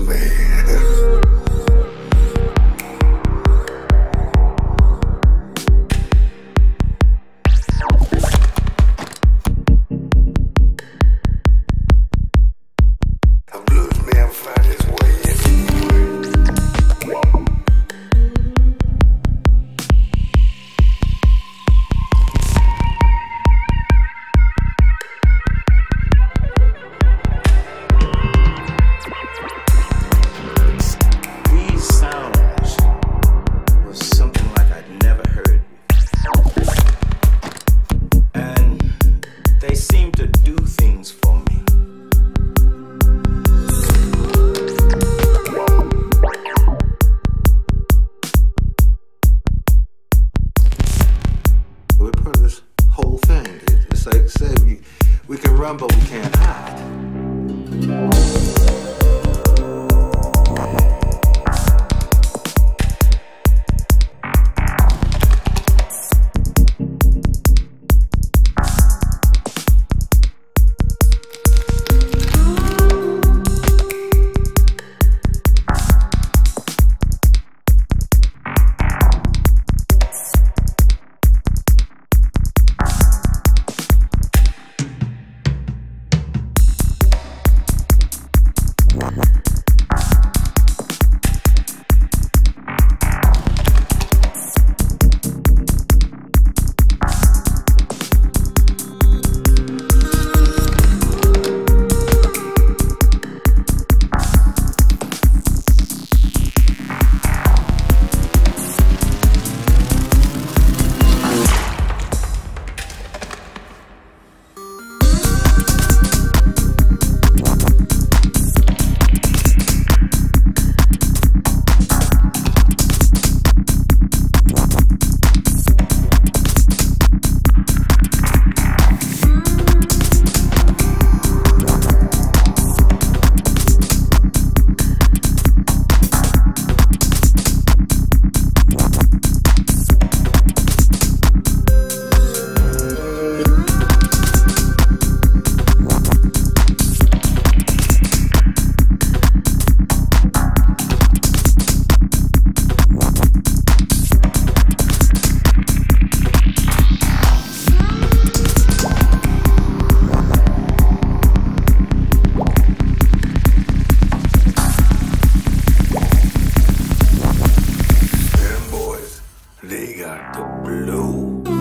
me. Thank you. Boys, they got the blue.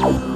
What?